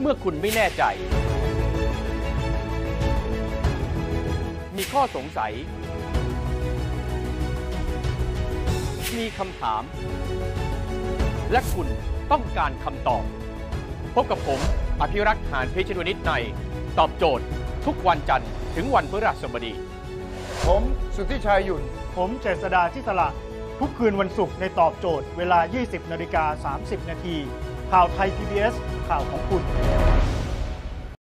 เมื่อคุณไม่แน่ใจ มีข้อสงสัย มีคำถาม และคุณต้องการคำตอบ พบกับผม อภิรักษ์หานเพชรวนิชใน ตอบโจทย์ ทุกวันจันทร์ถึงวันพฤหัสบดี ผมสุทธิชัยหยุ่น ผมเจษดาทิสละ ทุกคืนวันศุกร์ในตอบโจทย์ เวลา 20 นาฬิกา 30 นาทีข่าวไทย PBS ข่าวของคุณ